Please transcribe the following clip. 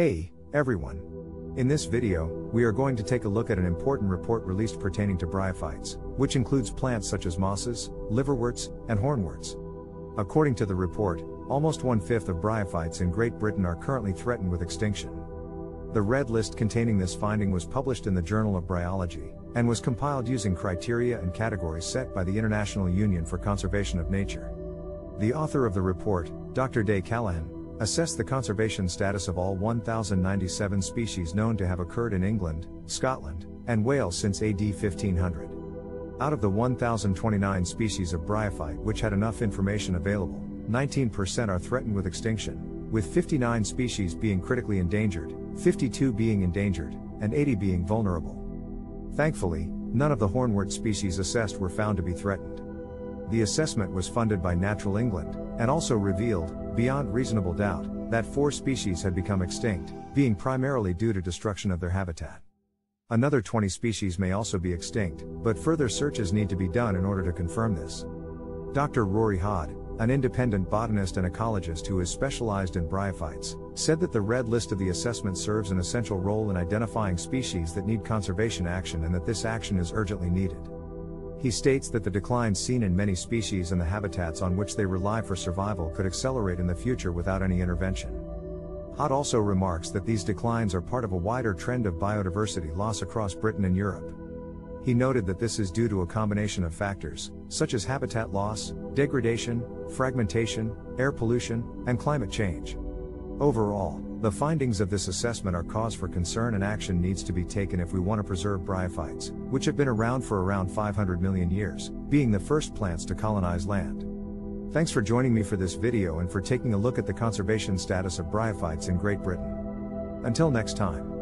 Hey, everyone. In this video, we are going to take a look at an important report released pertaining to bryophytes, which includes plants such as mosses, liverworts, and hornworts. According to the report, almost one fifth of bryophytes in Great Britain are currently threatened with extinction. The red list containing this finding was published in the Journal of Bryology, and was compiled using criteria and categories set by the International Union for Conservation of Nature. The author of the report, Dr. Des Callaghan, assessed the conservation status of all 1,097 species known to have occurred in England, Scotland, and Wales since AD 1500. Out of the 1,029 species of bryophyte which had enough information available, 19% are threatened with extinction, with 59 species being critically endangered, 52 being endangered, and 80 being vulnerable. Thankfully, none of the hornwort species assessed were found to be threatened. The assessment was funded by Natural England, and also revealed, beyond reasonable doubt, that four species had become extinct, being primarily due to destruction of their habitat. Another 20 species may also be extinct, but further searches need to be done in order to confirm this. Dr. Rory Hodd, an independent botanist and ecologist who is specialized in bryophytes, said that the red list of the assessment serves an essential role in identifying species that need conservation action and that this action is urgently needed. He states that the decline seen in many species and the habitats on which they rely for survival could accelerate in the future without any intervention. Hodd also remarks that these declines are part of a wider trend of biodiversity loss across Britain and Europe. He noted that this is due to a combination of factors, such as habitat loss, degradation, fragmentation, air pollution, and climate change. Overall, the findings of this assessment are cause for concern and action needs to be taken if we want to preserve bryophytes, which have been around for around 500 million years, being the first plants to colonize land. Thanks for joining me for this video and for taking a look at the conservation status of bryophytes in Great Britain. Until next time.